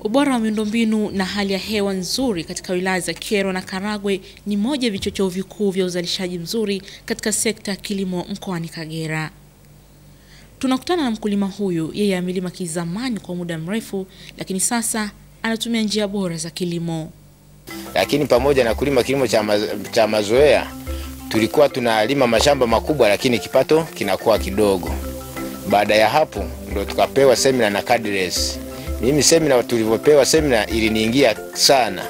Ubora wa miundombinu na hali ya hewa nzuri katika wilaya za Kyerwa na Karagwe ni moja ya vichocheo vikuu vya uzalishaji mzuri katika sekta ya kilimo mkoani Kagera. Tunakutana na mkulima huyu, yeye amelima kizamani kwa muda mrefu, lakini sasa anatumia njia bora za kilimo. Lakini pamoja na kulima kilimo cha, ma cha mazoea tulikuwa tunalima mashamba makubwa, lakini kipato kinakuwa kidogo. Baada ya hapo ndo tukapewa semina na Cadres. Mimi semina, tulivyopewa semina iliniingia sana,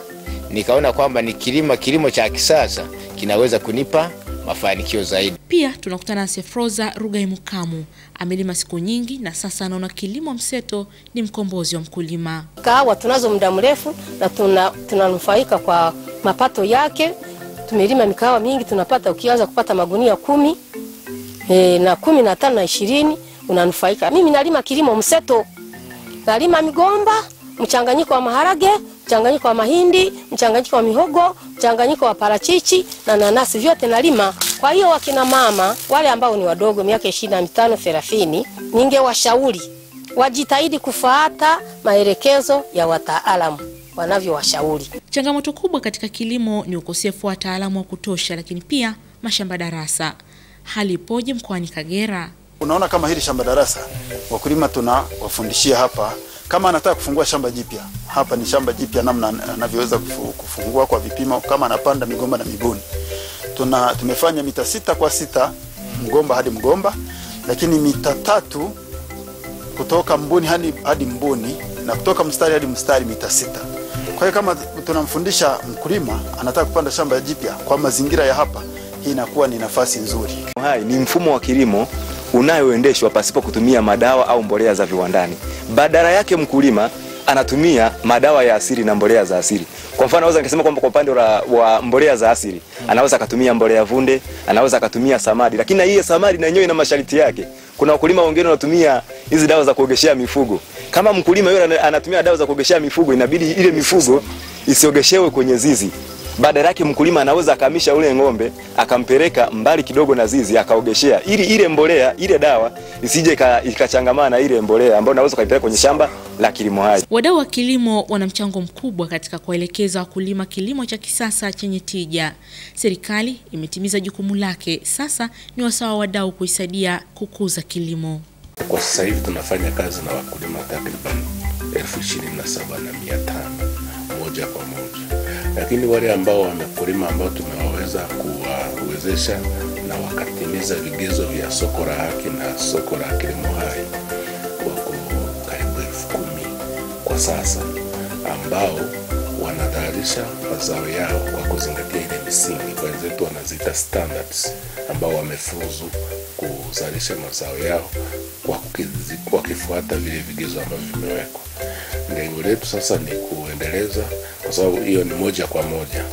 nikaona kwamba ni kilima kilimo cha kisasa kinaweza kunipa mafanikio zaidi. Pia tunakutana na Sefroza Rugaimukamu, amelima siku nyingi na sasa anaona kilimo mseto ni mkombozi wa mkulima. Kahawa tunazo muda mrefu na tunanufaika tuna, kwa mapato yake. Tumelima mikahawa mingi, tunapata ukianza kupata magunia kumi e, na kumi na tano na ishirini unanufaika. Mimi nalima kilimo mseto, nalima migomba, mchanganyiko wa maharage, mchanganyiko wa mahindi, mchanganyiko wa mihogo, mchanganyiko wa parachichi na nanasi, vyote nalima. Kwa hiyo wakina mama wale ambao ni wadogo, miaka ishirini na mitano thelathini, ningewashauri wajitahidi kufuata maelekezo ya wataalamu wanavyowashauri. Changamoto kubwa katika kilimo ni ukosefu wa wataalamu wa kutosha, lakini pia mashamba darasa. Hali ipoje mkoani Kagera? Unaona kama hili shamba darasa, wakulima tunawafundishia hapa. Kama anataka kufungua shamba jipya, hapa ni shamba jipya, namna anavyoweza kufungua kwa vipimo, kama anapanda migomba na mibuni. Tuna tumefanya mita sita kwa sita mgomba hadi mgomba, lakini mita tatu kutoka mbuni hadi, hadi mbuni na kutoka mstari hadi mstari mita sita. Kwa hiyo kama tunamfundisha mkulima anataka kupanda shamba jipya kwa mazingira ya hapa, hii inakuwa ni nafasi nzuri. Hai ni mfumo wa kilimo unayoendeshwa pasipo kutumia madawa au mbolea za viwandani. Badala yake mkulima anatumia madawa ya asili na mbolea za asili. Kwa mfano naweza nikasema kwamba kwa upande wa mbolea za asili anaweza akatumia mbolea vunde, anaweza akatumia samadi, lakini na hii samadi na yenyewe ina masharti yake. Kuna wakulima wengine wanatumia hizi dawa za kuogeshea mifugo. Kama mkulima yule anatumia dawa za kuogeshea mifugo, inabidi ile mifugo isiogeshewe kwenye zizi. Badala yake mkulima anaweza akahamisha ule ng'ombe akampeleka mbali kidogo na zizi akaogeshea, ili ile mbolea ile dawa isije ikachangamana na ile mbolea ambayo unaweza kaipeleka kwenye shamba la kilimo hai. Wadau wa kilimo wana mchango mkubwa katika kuwaelekeza wakulima kilimo cha kisasa chenye tija. Serikali imetimiza jukumu lake, sasa ni wasawa wadau kuisaidia kukuza kilimo. Kwa sasa hivi tunafanya kazi na wakulima takriban elfu ishirini na saba na mia tano moja kwa moja lakini wale ambao wamekulima ambao tumewaweza kuwawezesha na wakatimiza vigezo vya soko la haki na soko la kilimo hai wako karibu elfu kumi kwa sasa, ambao wanatayarisha mazao yao kwa kuzingatia ile misingi. Wenzetu wanaziita standards, ambao wamefuzu kuzalisha mazao yao kwa wakifuata vile vigezo ambavyo vimewekwa. Lengo letu sasa ni kuendeleza, kwa sababu hiyo ni moja kwa moja,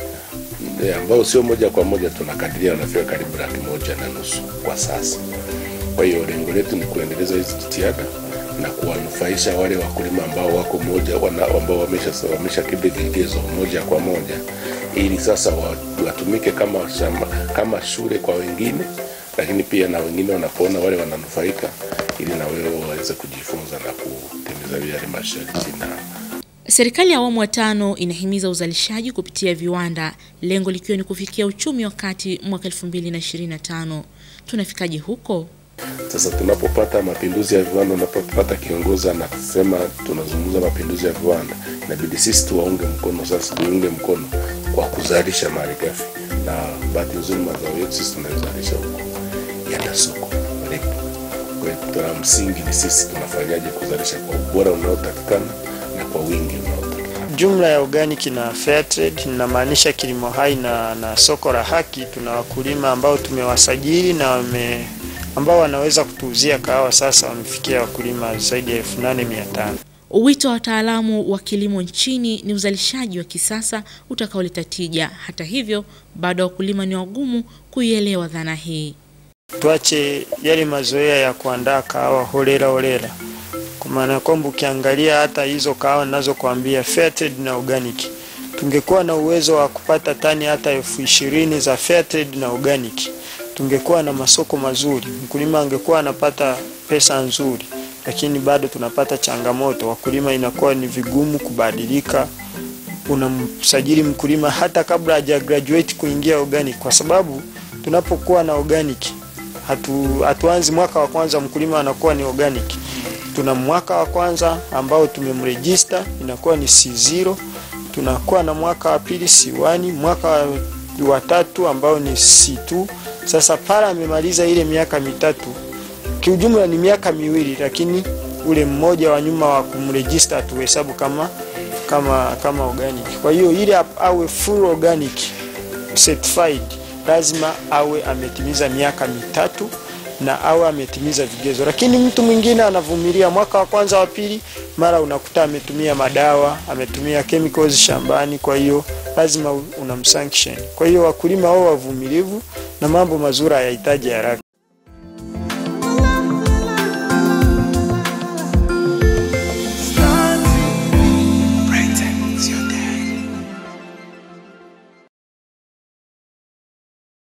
ambao sio moja kwa moja, tunakadiria wanafika karibu laki moja na nusu kwa sasa. Kwa hiyo lengo letu ni kuendeleza hizi jitihada na kuwanufaisha wale wakulima ambao wako moja ambao wamesha wamesha kibi vigezo moja kwa moja, ili sasa watumike kama kama shule kwa wengine, lakini pia na wengine wanapoona wale wananufaika ili na wewe waweze kujifunza na kutimiza yale masharti. Na serikali ya awamu ya tano inahimiza uzalishaji kupitia viwanda, lengo likiwa ni kufikia uchumi wa kati mwaka 2025. Tunafikaje huko? Sasa tunapopata mapinduzi ya viwanda, unapopata kiongozi anasema tunazungumza mapinduzi ya viwanda, inabidi sisi tuwaunge mkono. Sasa tuunge mkono kwa kuzalisha malighafi, na bahati nzuri mazao yetu sisi tunayozalisha huko yana soko hiyo la msingi ni sisi tunafanyaje kuzalisha kwa ubora unaotakikana na kwa wingi unaotakikana. Jumla ya organic na fair trade inamaanisha kilimo hai na, na soko la haki. Tuna wakulima ambao tumewasajili na wame, ambao wanaweza kutuuzia kahawa sasa wamefikia wakulima zaidi ya 8500. Wito wa wataalamu wa kilimo nchini ni uzalishaji wa kisasa utakaoleta tija. Hata hivyo, bado wakulima ni wagumu kuielewa dhana hii. Tuache yale mazoea ya kuandaa kahawa holela holela, kwa maana kwamba ukiangalia hata hizo kahawa ninazokuambia trade na organic, tungekuwa na uwezo wa kupata tani hata elfu ishirini za trade na organic, tungekuwa na masoko mazuri, mkulima angekuwa anapata pesa nzuri. lakini bado tunapata changamoto. Wakulima inakuwa ni vigumu kubadilika, unamsajili mkulima hata kabla haja graduate kuingia organic, kwa sababu tunapokuwa na organic hatu, hatuanzi mwaka wa kwanza mkulima anakuwa ni organic. Tuna mwaka wa kwanza ambao tumemregister inakuwa ni C0, tunakuwa na mwaka wa pili C1, mwaka wa tatu ambao ni C2. Sasa para amemaliza ile miaka mitatu, kiujumla ni miaka miwili, lakini ule mmoja wa nyuma wa kumregister tuhesabu kama kama kama organic. Kwa hiyo ile awe full organic certified lazima awe ametimiza miaka mitatu na awe ametimiza vigezo. Lakini mtu mwingine anavumilia mwaka wa kwanza wa pili, mara unakuta ametumia madawa, ametumia chemicals shambani, kwa hiyo lazima unamsanction. Kwa hiyo wakulima wao wavumilivu na mambo mazuri hayahitaji haraka.